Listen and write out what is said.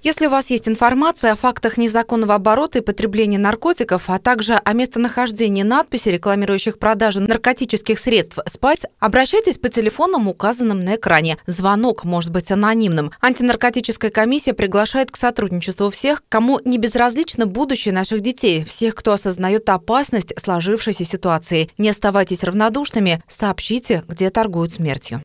Если у вас есть информация о фактах незаконного оборота и потребления наркотиков, а также о местонахождении надписи, рекламирующих продажу наркотических средств «Спайс», обращайтесь по телефонам, указанным на экране. Звонок может быть анонимным. Антинаркотическая комиссия приглашает к сотрудничеству всех, кому не безразлично будущее наших детей, всех, кто осознает опасность сложившейся ситуации. Не оставайтесь равнодушными, сообщите, где торгуют смертью.